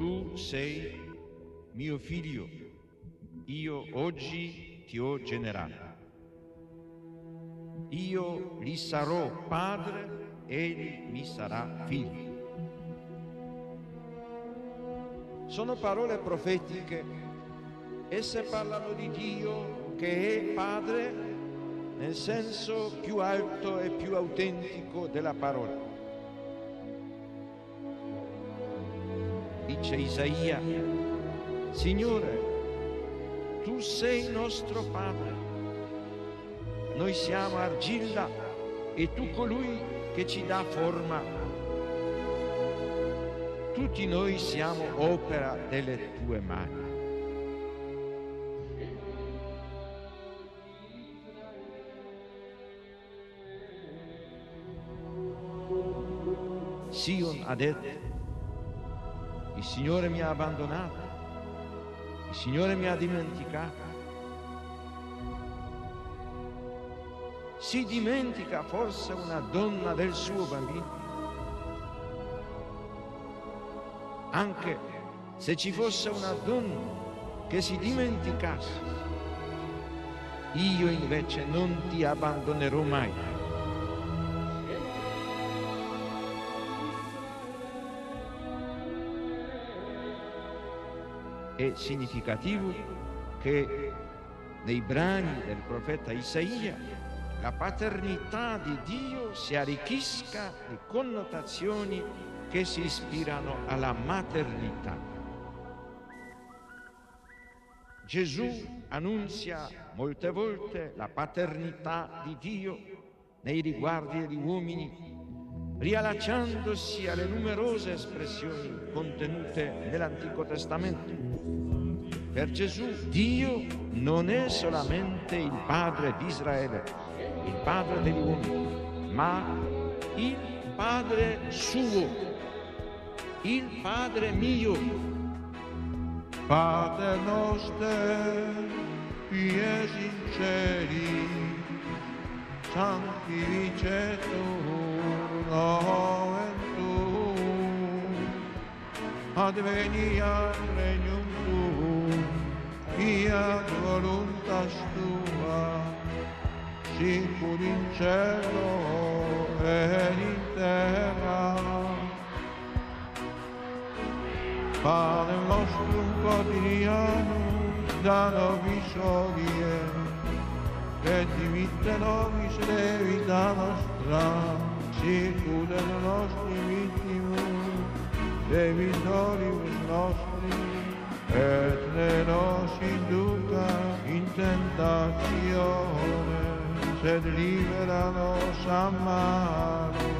tu sei mio figlio, io oggi ti ho generato. Io gli sarò padre, egli mi sarà figlio. Sono parole profetiche, esse parlano di Dio che è padre nel senso più alto e più autentico della parola. Dice Isaia, Signore, tu sei nostro Padre, noi siamo argilla e tu colui che ci dà forma tutti noi siamo opera delle tue mani. Sion ha detto, il Signore mi ha abbandonato, il Signore mi ha dimenticato. Si dimentica forse una donna del suo bambino? anche se ci fosse una donna che si dimenticasse. Io invece non ti abbandonerò mai. È significativo che nei brani del profeta Isaia la paternità di Dio si arricchisca di connotazioni che si ispirano alla maternità. Gesù annunzia molte volte la paternità di Dio nei riguardi degli uomini, riallacciandosi alle numerose espressioni contenute nell'Antico Testamento. Per Gesù Dio non è solamente il Padre di Israele, il Padre degli uomini, ma il Padre suo il Padre mio. Pater noster, qui es sanctificetur nomen tuum, adveniat regnum tuum, fiat voluntas tua, sicur in cielo et in terra. Pane nostrum quotidianum da nobis hodie, et dimitte nobis levita nostra, sicur et nostri vittimus, debitoribus nostri, et ne nos induca in tentatione, sed libera nos a.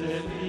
Silly.